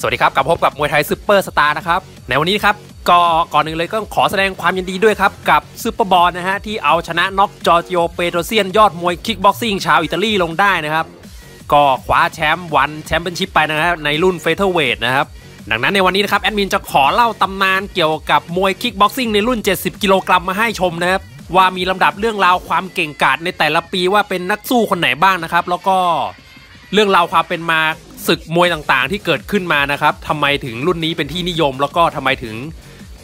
สวัสดีครับกลับพบกับมวยไทยซูเปอร์สตาร์นะครับในวันนี้ครับก็ก่อนอื่นเลยก็ขอแสดงความยินดีด้วยครับ กับซูเปอร์บอนนะฮะ ที่เอาชนะน็อกจอร์จิโอเปโตรเซียนยอดมวยคิกบ็อกซิ่งชาวอิตาลีลงได้นะครับ ก็คว้าแชมป์ ONE Championship ไปนะครับในรุ่นเฟเธอร์เวทนะครับ ดังนั้นในวันนี้นะครับ แอดมินจะขอเล่าตำนานเกี่ยวกับมวยคิกบ็อกซิ่งในรุ่น 70 กิโลกรัมมาให้ชมนะครับว่ามีลำดับเรื่องราวความเก่งกาจในแต่ละปีว่าเป็นนักสู้คนไหนบ้างนะครับแล้วก็เรื่องราวความเป็นมา ศึกมวยต่างๆ ที่เกิดขึ้นมานะครับทำไมถึงรุ่นนี้เป็นที่นิยม แล้วก็ทำไมถึง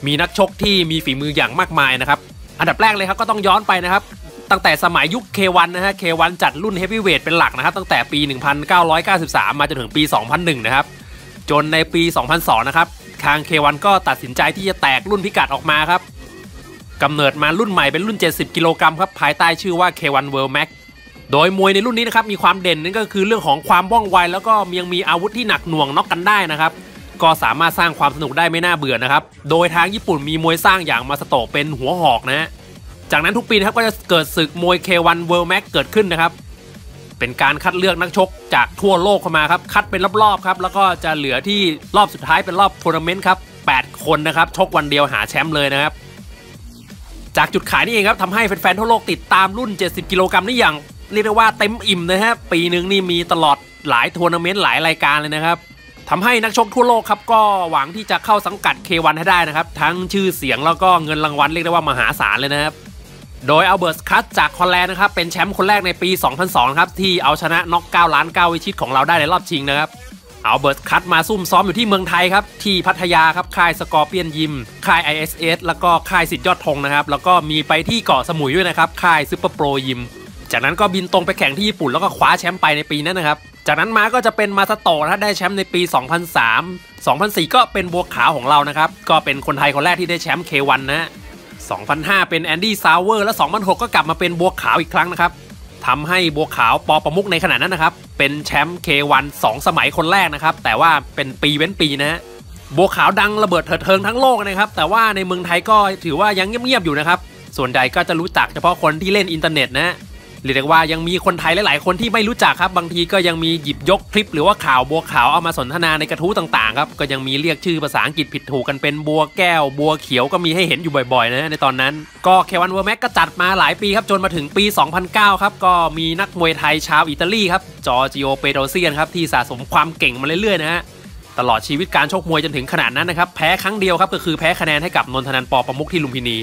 มีนักชกที่มีฝีมืออย่างมากมายนะครับ อันดับแรกเลยครับก็ต้องย้อนไปนะครับ ตั้งแต่สมัยยุค K1 นะฮะ K1 จัดรุ่นเฮฟวีเวทเป็นหลักนะครับ ตั้งแต่ปี 1993 มาจนถึงปี 2001 นะครับ จนในปี 2002 นะครับ ทาง K1 ก็ตัดสินใจที่จะแตกรุ่นพิกัดออกมาครับกำเนิดมารุ่นใหม่เป็นรุ่น 70 กิโลกรัมครับ ภายใต้ชื่อว่า K1 World Max โดยมวยในรุ่นนี้นะครับมีความเด่นนั่นก็คือเรื่องของความว่องไว แล้วก็ยังมีอาวุธที่หนักหน่วงน็อกกันได้นะครับก็สามารถสร้างความสนุกได้ไม่น่าเบื่อนะครับ โดยทางญี่ปุ่นมีมวยสร้างอย่างมาซาโตะเป็นหัวหอกนะฮะจากนั้นทุกปีนะครับก็จะเกิดศึกมวย K1 World Max เกิดขึ้นนะครับ เป็นการคัดเลือกนักชกจากทั่วโลกเข้ามาครับ คัดเป็นรอบๆครับ แล้วก็จะเหลือที่รอบสุดท้ายเป็นรอบทัวร์นาเมนต์ครับ 8 คนนะครับ ชกวันเดียวหาแชมป์เลยนะครับ จากจุดขายนี่เองครับทำให้แฟนๆทั่วโลกติดตามรุ่น 70 กิโลกรัมนี่อย่าง เรียกได้ว่าเต็มอิ่มนะฮะปีหนึ่งนี่มีตลอดหลายทัวร์นาเมนต์หลายรายการเลยนะครับทำให้นักชกทั่วโลกครับก็หวังที่จะเข้าสังกัด K1 ให้ได้นะครับ ทั้งชื่อเสียงแล้วก็เงินรางวัลเรียกได้ว่ามหาศาลเลยนะครับ โดยอัลเบิร์ตเคราส์จากฮอลแลนด์นะครับเป็นแชมป์คนแรกในปี 2002 ครับ ที่เอาชนะน็อกก้าวล้านก้าววิชิตของเราได้ในรอบชิงนะครับอัลเบิร์ตเคราส์มาซุ่มซ้อมอยู่ที่เมืองไทยครับ ที่พัทยาครับค่ายสกอร์เปียนยิมค่าย ISS แล้วก็ค่ายสิทธิยอดธงนะครับแล้วก็มีไปที่เกาะสมุยด้วยนะครับค่ายซูเปอร์โปรยิม จากนั้นก็บินตรงไปแข่งที่ญี่ปุ่นแล้วก็คว้าแชมป์ไปในปีนั้นนะครับ จากนั้นมาก็จะเป็นมาซาโตะนะได้แชมป์ในปี 2003 2004 ก็เป็นบัวขาวของเรานะครับ ก็เป็นคนไทยคนแรกที่ได้แชมป์ K1 นะฮะ2005 เป็นแอนดี้ซาวเวอร์และ 2006 ก็กลับมาเป็นบัวขาวอีกครั้งนะครับทำให้บัวขาวป.ประมุขในขณะนั้นนะครับ เป็นแชมป์ K1 2สมัยคนแรกนะครับ แต่ว่าเป็นปีเว้นปีนะบัวขาวดังระเบิดเถิดเทิงทั้งโลกนะครับ แต่ว่าในเมืองไทยก็ถือว่ายังเงียบๆอยู่นะครับ ส่วนใหญ่ก็จะรู้จักเฉพาะคนที่เล่นอินเทอร์เน็ตนะ เรียกว่ายังมีคนไทยหลาย ๆ คนที่ไม่รู้จักครับ บางทีก็ยังมีหยิบยกคลิปหรือว่าข่าวบัวขาวเอามาสนทนาในกระทู้ต่าง ๆ ครับ ก็ยังมีเรียกชื่อภาษาอังกฤษผิดถูกกันเป็นบัวแก้ว บัวเขียวก็มีให้เห็นอยู่บ่อย ๆ นะในตอนนั้น ก็ K1 World Max ก็จัดมาหลายปีครับจนมาถึงปี 2009 ครับก็มีนักมวยไทยชาวอิตาลีครับจอร์จิโอเปโตรเซียนครับที่สะสมความเก่งมาเรื่อย ๆ นะฮะตลอดชีวิตการชกมวยจนถึงขณะนั้นนะครับแพ้ครั้งเดียวครับก็คือแพ้คะแนนให้กับนนทนันท์ป.ประมุขที่ลุมพินี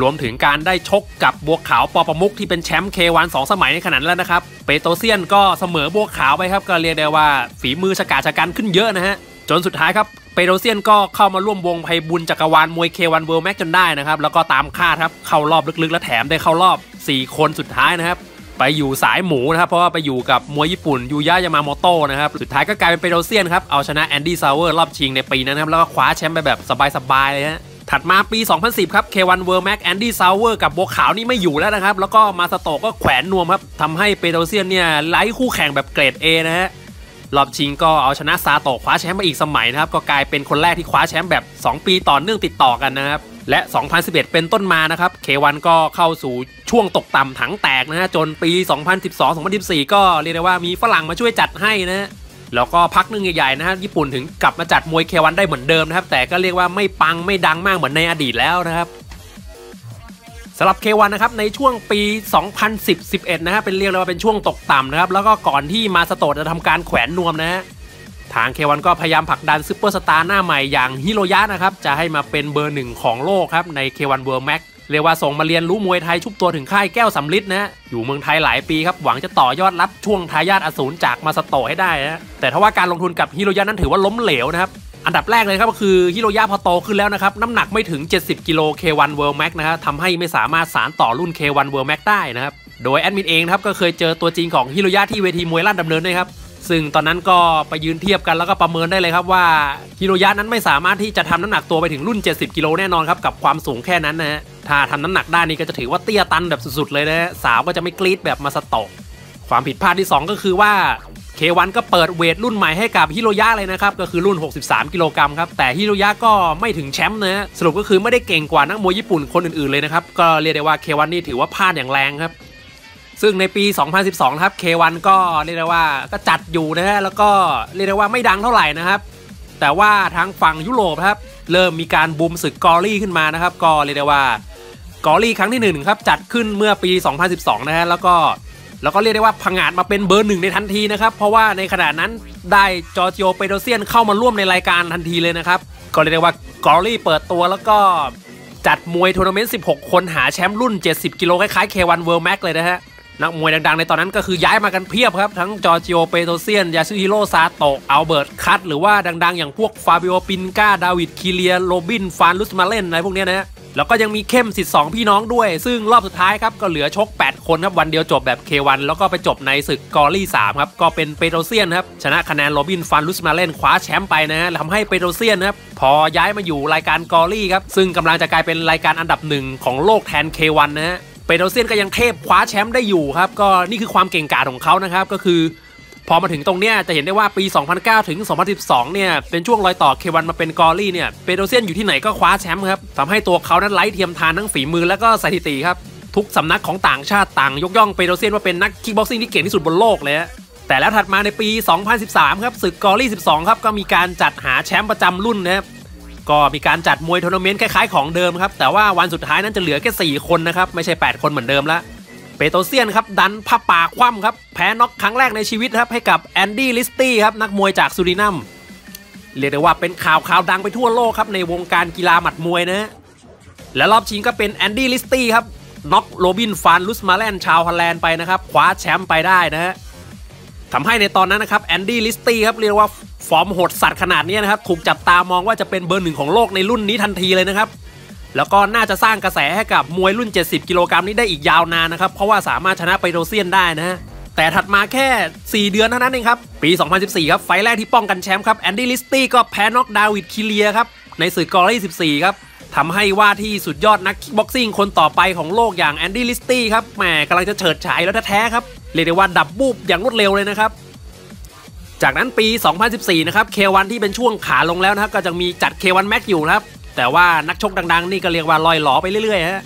รวมถึงการได้ชกกับบัวขาวป.ประมุขที่เป็นแชมป์ K1 2สสมัยในขนาดนั้นแล้วนะครับ เปโตรเซียนก็เสมอบัวขาวไปครับ ก็เรียกได้ว่าฝีมือฉกาจฉกรรจ์ขึ้นเยอะนะฮะ จนสุดท้ายครับเปโตรเซียนก็เข้ามาร่วมวงไพบูลย์จักรวาลมวย K1 World Max จนได้นะครับ แล้วก็ตามคาดครับเข้ารอบลึกๆ และแถมได้เข้ารอบ 4 คนสุดท้ายนะครับไปอยู่สายหมูนะครับ เพราะว่าไปอยู่กับมวยญี่ปุ่นยูยะยามาโมโตะนะครับ สุดท้ายก็กลายเป็นเปโตรเซียนครับ เอาชนะแอนดี้ซาวเวอร์รอบชิงในปีนั้นครับ แล้วก็คว้าแชมป์ไปแบบสบาย ๆ เลยฮะ ถัดมาปี 2010 ครับ K1 World Max Andy Sauer กับบัวขาวนี่ไม่อยู่แล้วนะครับ แล้วก็มาสโตก็แขวนนวมครับทำให้เปโตรเซียนเนี่ยไล่คู่แข่งแบบเกรด A นะฮะรอบชิงก็เอาชนะซาโตะคว้าแชมป์มาอีกสมัยนะครับ ก็กลายเป็นคนแรกที่คว้าแชมป์แบบ 2 ปีต่อเนื่องติดต่อกันนะครับ และ 2011 เป็นต้นมานะครับ K1 ก็เข้าสู่ช่วงตกต่ำถังแตกนะฮะจนปี 2012-2014 ก็เรียกได้ว่ามีฝรั่งมาช่วยจัดให้นะ แล้วก็พักหนึ่งใหญ่ๆนะฮะญี่ปุ่นถึงกลับมาจัดมวย K1ได้เหมือนเดิมนะครับ แต่ก็เรียกว่าไม่ปังไม่ดังมากเหมือนในอดีตแล้วนะครับสำหรับ K1 นะครับในช่วงปี 2010-11 นะฮะเป็นเรียกว่าเป็นช่วงตกต่ำนะครับแล้วก็ก่อนที่มาซาโตะจะทำการแขวนนวมนะฮะทาง K1 ก็พยายามผลักดันซูเปอร์สตาร์หน้าใหม่อย่างฮิโรยะนะครับจะให้มาเป็นเบอร์หนึ่งของโลกครับใน K1 World Max เรียกว่าส่งมาเรียนรู้มวยไทยชุบตัวถึงค่ายแก้วสัมฤทธิ์นะอยู่เมืองไทยหลายปีครับหวังจะต่อยอดรับช่วงทายาทอสูรจากมาซาโตะให้ได้นะแต่ถ้าว่าการลงทุนกับฮิโรยะนั้นถือว่าล้มเหลวนะครับอันดับแรกเลยครับก็คือฮิโรยะพอโตขึ้นแล้วนะครับน้ำหนักไม่ถึง 70 กิโล K1 World Max นะครับทำให้ไม่สามารถสารต่อรุ่น K1 World Max ได้นะครับโดยแอดมินเองนะครับก็เคยเจอตัวจริงของฮิโรยะที่เวทีมวยล้านดำเนินด้วยครับ ซึ่งตอนนั้นก็ไปยืนเทียบกันแล้วก็ประเมินได้เลยครับว่าฮิโรยะนั้นไม่สามารถที่จะทำน้ำหนักตัวไปถึงรุ่น 70 กิโลแน่นอนครับกับความสูงแค่นั้นนะฮะถ้าทำน้ำหนักได้นี่ก็จะถือว่าเตี้ยตันแบบสุดๆเลยนะฮะสาวก็จะไม่กรี๊ดแบบมาสโตะความผิดพลาดที่ 2 ก็คือว่า K1 ก็เปิดเวทรุ่นใหม่ให้กับฮิโรยะเลยนะครับ ก็คือรุ่น 63 กิโลกรัมครับ แต่ฮิโรยะก็ไม่ถึงแชมป์นะสรุปก็คือไม่ได้เก่งกว่านักมวยญี่ปุ่นคนอื่นๆเลยนะครับ ก็เรียกได้ว่า K1 นี่ถือว่าพลาดอย่างแรงครับ ซึ่งในปี 2012 ครับ K1 ก็เรียกได้ว่าก็จัดอยู่นะฮะแล้วก็เรียกได้ว่าไม่ดังเท่าไหร่นะครับ แต่ว่าทางฝั่งยุโรปครับเริ่มมีการบูมศึกกอรี่ขึ้นมานะครับ ก็เรียกได้ว่ากอรี่ครั้งที่1ครับจัดขึ้นเมื่อปี 2012 นะฮะแล้วก็แล้วก็เรียกได้ว่าพังอาจมาเป็นเบอร์หนึ่งในทันทีนะครับ เพราะว่าในขณะนั้นได้จอร์จิโอเปโตรเซียนเข้ามาร่วมในรายการทันทีเลยนะครับ ก็เรียกได้ว่า Glory เปิดตัวแล้วก็จัดมวยทัวร์นาเมนต์ 16 คนหาแชมป์รุ่น 70 กิโลคล้ายๆ K1 World Max เลยนะฮะ นักมวยดังๆ ในตอนนั้นก็คือย้ายมากันเพียบครับ ทั้งจอร์จิโอเปโตรเซียน ยาซุฮิโร่ซาโตะอัลเบิร์ตเคราส์หรือว่าดังๆ อย่างพวกฟาบิโอปินกาดาวิดคิเลียโรบินฟานรูสมาเลนอะไรพวกนี้นะแล้วก็ยังมีเข้มสิทธิ์สองพี่น้องด้วย ซึ่งรอบสุดท้ายครับ ก็เหลือชก 8 คนครับ วันเดียวจบแบบ K1 แล้วก็ไปจบในศึก Glory 3 ครับ ก็เป็นเปโตรเซียนครับ ชนะคะแนนโรบินฟานรูสมาเลนคว้าแชมป์ไปนะฮะทำให้เปโตรเซียนครับ พอย้ายมาอยู่รายการ Glory ครับ ซึ่งกำลังจะกลายเป็นรายการอันดับหนึ่งของโลกแทน K1 นะฮะ เปโตรเซียนก็ยังเทพคว้าแชมป์ได้อยู่ครับ ก็นี่คือความเก่งกาจของเขานะครับ ก็คือ พอมาถึงตรงเนี้ยจะเห็นได้ว่าปี 2009 ถึง 2012 เนี่ย เป็นช่วงรอยต่อ K1 มาเป็น Glory เนี่ยเปโตรเซียนอยู่ที่ไหนก็คว้าแชมป์ครับทำให้ตัวเขานั้นไร้เทียมทานทั้งฝีมือและก็สถิติครับทุกสำนักของต่างชาติต่างยกย่องเปโตรเซียนว่าเป็นนักคิกบ็อกซิ่งที่เก่งที่สุดบนโลกเลยแต่แล้วถัดมาในปี 2013 ครับศึก Glory 12 ครับก็มีการจัดหาแชมป์ประจำรุ่นนะครับ ก็มีการจัดมวยทัวร์นาเมนต์คล้ายๆของเดิมครับ แต่ว่าวันสุดท้ายนั้นจะเหลือแค่ 4 คนนะครับ ไม่ใช่ 8 คนเหมือนเดิมแล้วเปโตรเซียนครับ ดันผ้าป่าคว่ำครับ แพ้น็อกครั้งแรกในชีวิตครับให้กับแอนดี้ริสตี้ครับนักมวยจากซูรินัมเรียกได้ว่าเป็นข่าวข่าวดังไปทั่วโลกครับในวงการกีฬาหมัดมวยนะและรอบชิงก็เป็นแอนดี้ริสตี้ครับน็อกโรบินฟานรูสมาเลนชาวฮอลแลนด์ไปนะครับคว้าแชมป์ไปได้นะฮะทำให้ในตอนนั้นนะครับแอนดี้ริสตี้ครับเรียกว่า ฟอร์มโหดสัตว์ขนาดนี้นะครับ ถูกจับตามองว่าจะเป็นเบอร์หนึ่งของโลกในรุ่นนี้ทันทีเลยนะครับ แล้วก็น่าจะสร้างกระแสให้กับมวยรุ่น 70 กิโลกรัมนี้ได้อีกยาวนานนะครับ เพราะว่าสามารถชนะเปโตรเซียนได้นะฮะแต่ถัดมาแค่ 4 เดือนเท่านั้นเองครับ ปี 2014 ครับ ไฟต์แรกที่ป้องกันแชมป์ครับแอนดี้ริสตี้ก็แพ้น็อกดาวิดคิเลียครับ ในศึก Glory 14 ครับทำให้ว่าที่สุดยอดนักคิกบ็อกซิ่งคนต่อไปของโลกอย่างแอนดี้ริสตี้ครับแหมกำลังจะเฉิดฉายแล้วแท้ๆครับเรียกได้ว่าดับวูบอย่างรวดเร็วเลยนะครับ จากนั้นปี 2014 นะครับ K1 ที่เป็นช่วงขาลงแล้วนะครับ ก็จะมีจัด K1 Max อยู่นะครับ แต่ว่านักชกดังๆ นี่ก็เรียกว่าร่อยหรอไปเรื่อยๆฮะ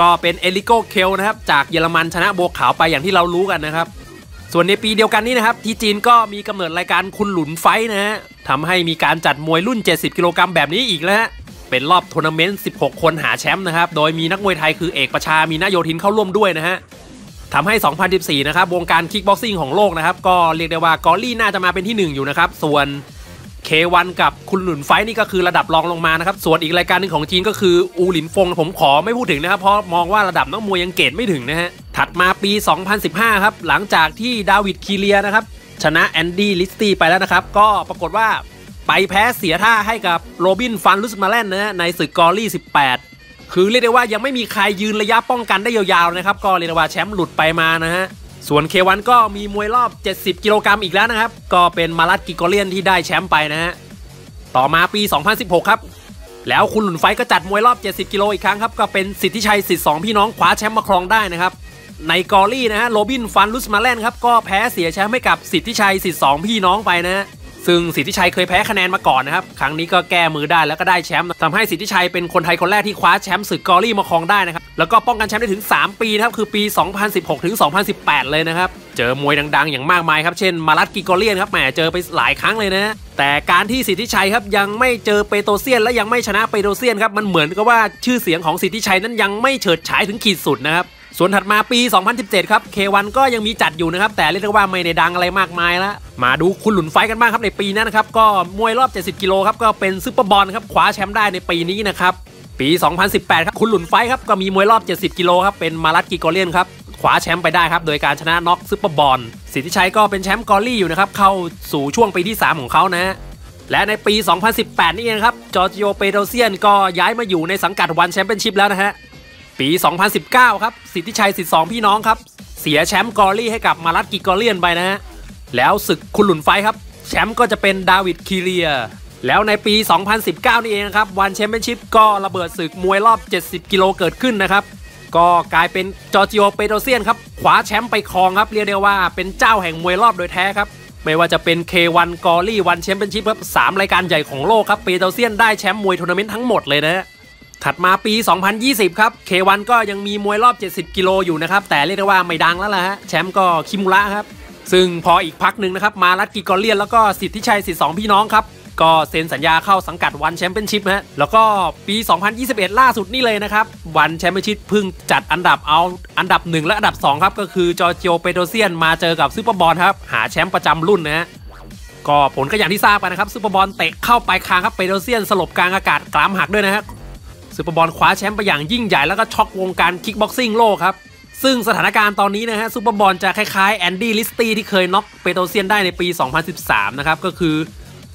ก็เป็นเอ็นริโกเคห์ลนะครับ จากเยอรมันชนะบัวขาวไปอย่างที่เรารู้กันนะครับ ส่วนในปีเดียวกันนี้นะครับ ที่จีนก็มีกำเนิดรายการคุนหลุนไฟต์นะฮะทำให้มีการจัดมวยรุ่น 70 กิโลกรัมแบบนี้อีกแล้วฮะเป็นรอบทัวร์นาเมนต์ 16 คนหาแชมป์นะครับ โดยมีนักมวยไทยคือเอกประชา มีนาโยธินเข้าร่วมด้วยนะฮะ ทำให้ 2014 นะครับ วงการคิกบ็อกซิ่งของโลกนะครับ ก็เรียกได้ว่า Glory น่าจะมาเป็นที่ 1 อยู่นะครับ ส่วน K1 กับ Kunlun Fight นี่ก็คือระดับรองลงมานะครับ ส่วนอีกรายการหนึ่งของจีนก็คือ Wu Lin Feng ผมขอไม่พูดถึงนะครับ เพราะมองว่าระดับนักมวยยังเกรดไม่ถึงนะฮะ ถัดมาปี 2015 ครับ หลังจากที่ดาวิดคีเรียนะครับ ชนะแอนดี้ลิสตี้ไปแล้วนะครับ ก็ปรากฏว่าไปแพ้เสียท่าให้กับโรบินฟันลุสมาแลนนะฮะในศึก Glory 18 คือเรียกได้ว่ายังไม่มีใครยืนระยะป้องกันได้ยาวๆนะครับ ก็เรียกว่าแชมป์หลุดไปมานะฮะ ส่วน K1ก็มีมวยรอบ 70 กิโลกรัมอีกแล้วนะครับ ก็เป็นมารัตกิโกเลียนที่ได้แชมป์ไปนะฮะ ต่อมาปี 2016 ครับ แล้ว Kunlun Fight ก็จัดมวยรอบ 70 กิโลอีกครั้งครับ ก็เป็นสิทธิชัยศิษย์สองพี่น้องคว้าแชมป์มาครองได้นะครับ ใน Glory นะฮะ โรบิน ฟันลุสมาแลนครับ ก็แพ้เสียแชมป์ให้กับสิทธิชัยศิษย์สองพี่น้องไปนะฮะ ซึ่งสิทธิชัยเคยแพ้คะแนนมาก่อนนะครับ ครั้งนี้ก็แก้มือได้แล้วก็ได้แชมป์ทำให้สิทธิชัยเป็นคนไทยคนแรกที่คว้าแชมป์ศึก Glory มาครองได้นะครับ แล้วก็ป้องกันแชมป์ได้ถึง 3 ปีนะครับ คือปี 2016 ถึง 2018 เลยนะครับ เจอมวยดังๆ อย่างมากมายครับ เช่นมารัตกิโกเลียนครับ แหม เจอไปหลายครั้งเลยนะ แต่การที่สิทธิชัยครับยังไม่เจอเปโตเซียน และยังไม่ชนะเปโตเซียนครับ มันเหมือนกับว่าชื่อเสียงของสิทธิชัยนั้นยังไม่เฉิดฉายถึงขีดสุดนะครับ ส่วนถัดมาปี 2017 ครับ K1 ก็ยังมีจัดอยู่นะครับ แต่เรียกได้ว่าไม่ได้ดังอะไรมากมายแล้ว มาดู Kunlun Fight กันบ้างครับในปีนั้นนะครับ ก็มวยรอบ 70 กิโลครับ ก็เป็นซุปเปอร์บอนครับ คว้าแชมป์ได้ในปีนี้นะครับ ปี 2018 ครับ Kunlun Fight ครับ ก็มีมวยรอบ 70 กิโลครับ เป็นมารัตกิโกเลียนครับ คว้าแชมป์ไปได้ครับ โดยการชนะน็อกซุปเปอร์บอน สิทธิชัยก็เป็นแชมป์ Glory อยู่นะครับ เข้าสู่ช่วงปีที่ 3 ของเขานะ และในปี 2018 นี่เองครับ จอร์จิโอ เปโตเซียน ก็ย้ายมาอยู่ในสังกัด ONE Championship แล้วนะฮะ ปี 2019 ครับ สิทธิชัยศิษย์สองพี่น้องครับ เสียแชมป์ Glory ให้กับมารัตกิกอเลียนไปนะฮะ แล้วศึก Kunlun Fight ครับ แชมป์ก็จะเป็นดาวิดคีเรีย แล้วในปี 2019 นี่เองครับ ONE Championship ก็ระเบิดศึกมวยรอบ 70 กิโลเกิดขึ้นนะครับ ก็กลายเป็นจอร์จิโอเปโตเซียนครับคว้าแชมป์ไปครองครับเรียกได้ว่าเป็นเจ้าแห่งมวยรอบโดยแท้ครับไม่ว่าจะเป็น K1 Glory ONE Championship ครับสามรายการใหญ่ของโลกครับเปโตเซียนได้แชมป์มวยทัวร์นาเมนต์ทั้งหมดเลยนะ ถัดมาปี 2020 ครับ K1 ก็ยังมีมวยรอบ 70 กิโลอยู่นะครับ แต่เรียกได้ว่าไม่ดังแล้วล่ะฮะ แชมป์ก็คิมุระครับ ซึ่งพออีกพักหนึ่งนะครับ มารัตกิกอเลียน แล้วก็สิทธิชัยศิษย์สองพี่น้องครับ ก็เซ็นสัญญาเข้าสังกัด ONE Championship ฮะ แล้วก็ปี 2021 ล่าสุดนี่เลยนะครับ ONE Championship เพิ่งจัดอันดับเอาอันดับ 1 และอันดับ 2 ครับ ก็คือจอร์จิโอเปโตเซียนมาเจอกับซูเปอร์บอนครับ หาแชมป์ประจำรุ่นนะฮะก็ผลก็อย่างที่ทราบกันนะครับซูเปอร์บอนเตะเข้าไปคางครับเปโตเซียนสลบกลางอากาศกรามหักด้วยนะฮะ ซูเปอร์บอนคว้าแชมป์ไปอย่างยิ่งใหญ่แล้วก็ช็อกวงการคิกบ็อกซิ่งโลกครับ ซึ่งสถานการณ์ตอนนี้นะฮะซูเปอร์บอนจะคล้ายๆแอนดี้ลิสตี้ที่เคยน็อกเปโตเซียนได้ในปี 2013 นะครับ ก็คือ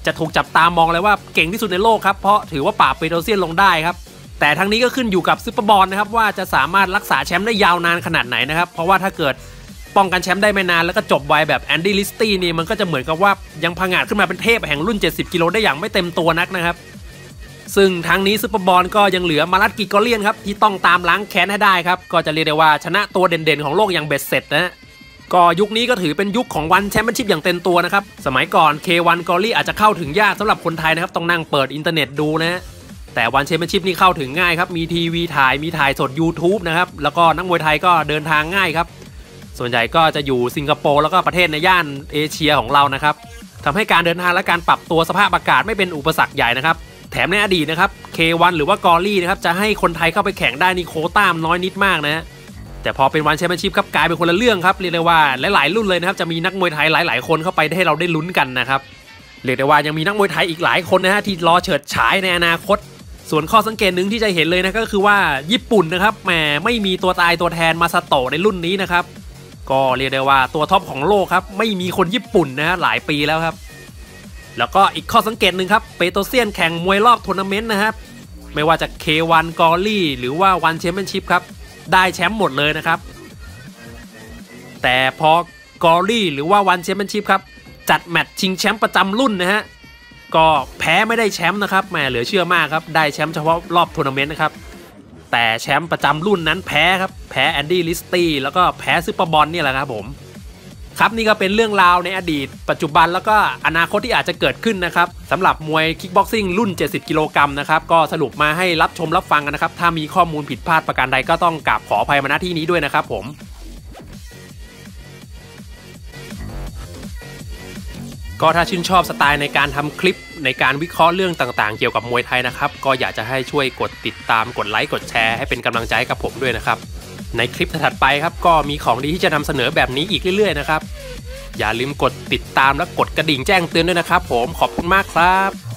จะถูกจับตามองเลยว่าเก่งที่สุดในโลกครับ เพราะถือว่าปราบเปโตเซียนลงได้ครับ แต่ทั้งนี้ก็ขึ้นอยู่กับซูเปอร์บอนนะครับว่าจะสามารถรักษาแชมป์ได้ยาวนานขนาดไหนนะครับเพราะว่าถ้าเกิดป้องกันแชมป์ได้ไม่นานแล้วก็จบไวแบบแอนดี้ลิสตี้นี่มันก็จะเหมือนกับว่ายังพังอาจขึ้นมาเป็นเทพแห่งรุ่น 70 กิโลได้อย่างไม่เต็มตัวนักนะครับ ซึ่งทั้งนี้ซูเปอร์บอนก็ยังเหลือมารัตกิกอเลียนครับที่ต้องตามล้างแค้นให้ได้ครับ ก็จะเรียกได้ว่าชนะตัวเด่นๆของโลกอย่างเบ็ดเสร็จนะก็ยุคนี้ก็ถือเป็นยุคของ ONE Championship อย่างเต็มตัวนะครับ สมัยก่อน K1 Glory อาจจะเข้าถึงยากสำหรับคนไทยนะครับ ต้องนั่งเปิดอินเทอร์เน็ตดูนะแต่ ONE Championship นี่เข้าถึงง่ายครับ มีทีวีถ่ายมีถ่ายสด YouTube นะครับ แล้วก็นักมวยไทยก็เดินทางง่ายครับ ส่วนใหญ่ก็จะอยู่สิงคโปร์แล้วก็ประเทศในย่านเอเชียของเรานะครับทำให้การเดินทางและการปรับตัวสภาพอากาศไม่เป็นอุปสรรคใหญ่นะครับ แถมในอดีตนะครับ K1 หรือว่า Glory นะครับจะให้คนไทยเข้าไปแข่งได้นี่โควต้ามันน้อยนิดมากนะแต่พอเป็น ONE Championship ครับกลายเป็นคนละเรื่องครับเรียกได้ว่าหลายๆรุ่นเลยนะครับจะมีนักมวยไทยหลาย ๆ คนเข้าไปให้เราได้ลุ้นกันนะครับเรียกได้ว่ายังมีนักมวยไทยอีกหลายคนนะฮะที่รอเฉิดฉายในอนาคต ส่วนข้อสังเกตหนึ่งที่จะเห็นเลยนะก็คือว่าญี่ปุ่นนะครับแหมไม่มีตัวตายตัวแทนมาซาโตะในรุ่นนี้นะครับก็เรียกได้ว่าตัวท็อปของโลกครับไม่มีคนญี่ปุ่นนะฮะหลายปีแล้วครับ แล้วก็อีกข้อสังเกตหนึ่งครับเปโตเซียนแข่งมวยรอบทัวร์นาเมนต์นะครับไม่ว่าจะ K1 Glory หรือว่า ONE Championship ครับ ได้แชมป์หมดเลยนะครับ แต่พอ Glory หรือว่า ONE Championship ครับ จัดแมตช์ชิงแชมป์ประจำรุ่นนะฮะก็แพ้ไม่ได้แชมป์นะครับแหมเหลือเชื่อมากครับ ได้แชมป์เฉพาะรอบทัวร์นาเมนต์นะครับ แต่แชมป์ประจำรุ่นนั้นแพ้ครับ แพ้แอนดี้ลิสตี้แล้วก็แพ้ซูเปอร์บอนนี่แหละครับผม ครับนี่ก็เป็นเรื่องราวในอดีต ปัจจุบันแล้วก็อนาคตที่อาจจะเกิดขึ้นนะครับสำหรับมวยคิกบ็อกซิ่งรุ่น 70 กิโลกรัมนะครับก็สรุปมาให้รับชมรับฟังกันนะครับ ถ้ามีข้อมูลผิดพลาดประการใดก็ต้องกราบขออภัยมาณที่นี้ด้วยนะครับผมก็ถ้าชื่นชอบสไตล์ในการทำคลิปในการวิเคราะห์เรื่องต่างๆ เกี่ยวกับมวยไทยนะครับ ก็อยากจะให้ช่วยกดติดตามกดไลค์กดแชร์ให้เป็นกำลังใจให้กับผมด้วยนะครับ ในคลิปถัดไปครับก็มีของดีที่จะนำเสนอแบบนี้อีกเรื่อย ๆ นะครับ อย่าลืมกดติดตามและกดกระดิ่งแจ้งเตือนด้วยนะครับ ผมขอบคุณมากครับ